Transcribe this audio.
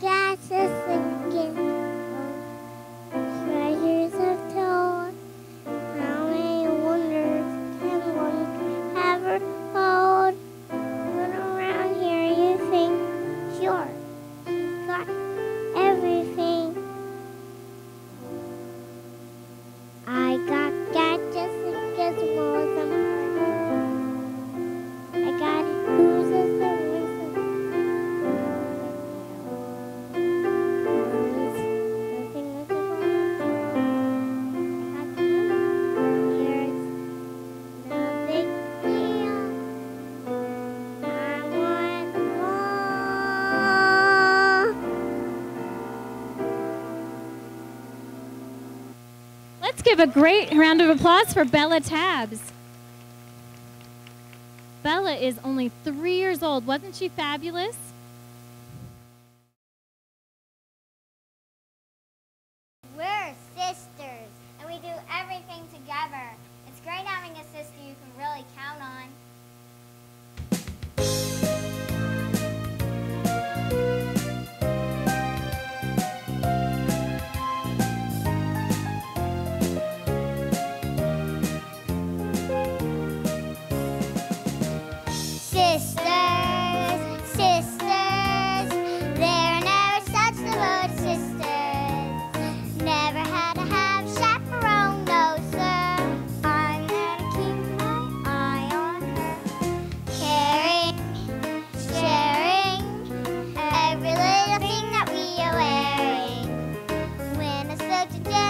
gases again. Let's give a great round of applause for Bella Tabs. Bella is only three years old. Wasn't she fabulous? We're sisters, and we do everything together. It's great having a sister you can really count on. ちで